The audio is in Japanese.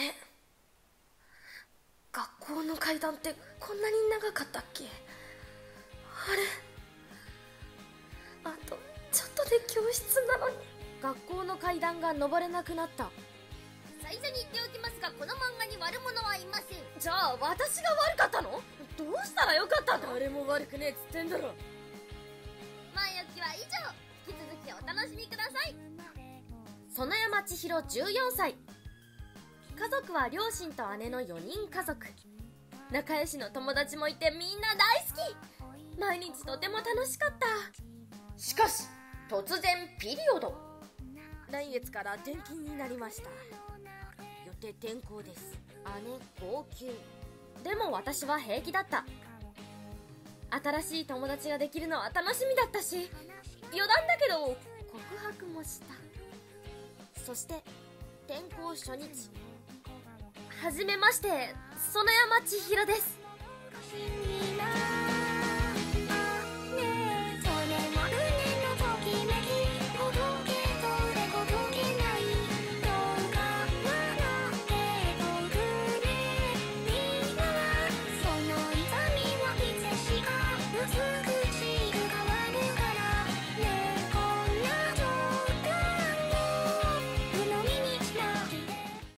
れ学校の階段ってこんなに長かったっけ？あれ？あとちょっとで教室なのに。学校の階段が登れなくなった。最初に言っておきますがこの漫画に悪者はいません。じゃあ私が悪かったの？どうしたらよかったの？誰も悪くねえっつってんだろ。前置きは以上。引き続きお楽しみください。園山千尋14歳家族は両親と姉の4人家族。仲良しの友達もいてみんな大好き。毎日とても楽しかった。しかし突然ピリオド。来月から転勤になりました。予定転校です。姉号泣。でも私は平気だった。新しい友達ができるのは楽しみだったし余談だけど告白もした。そして転校初日。はじめまして園山千尋です。